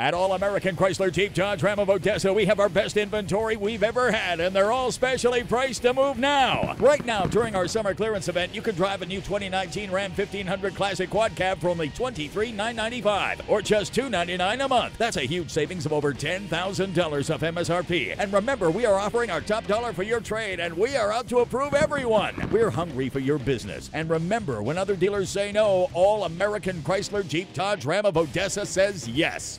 At All American Chrysler Jeep Dodge Ram of Odessa, we have our best inventory we've ever had, and they're all specially priced to move now. Right now, during our summer clearance event, you can drive a new 2019 Ram 1500 Classic Quad Cab for only $23,995 or just $299 a month. That's a huge savings of over $10,000 off MSRP. And remember, we are offering our top dollar for your trade, and we are out to approve everyone. We're hungry for your business. And remember, when other dealers say no, All American Chrysler Jeep Dodge Ram of Odessa says yes.